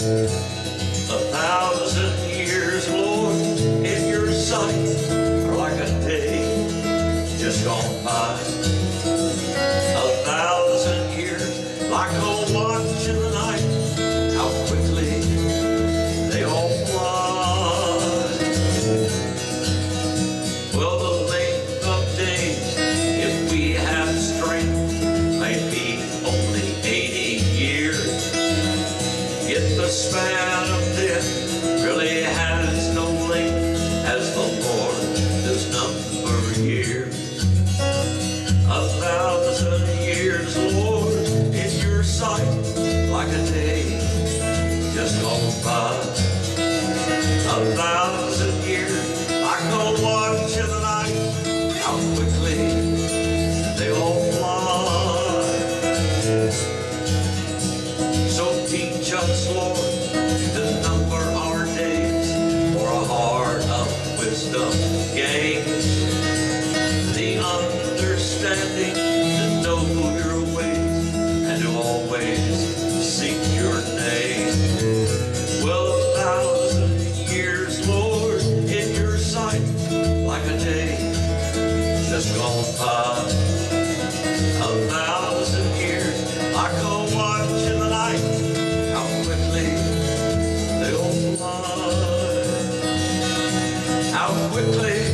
A thousand years, Lord, in your sight are like a day just gone by. Yet the span of death really has no length as the Lord does number years. A thousand years, Lord, in your sight, like a day just gone by. A thousand Lord, to number our days, for a heart of wisdom the understanding to know your ways and to always seek your name. Well, a thousand years, Lord, in your sight, like a day just gone by. Quickly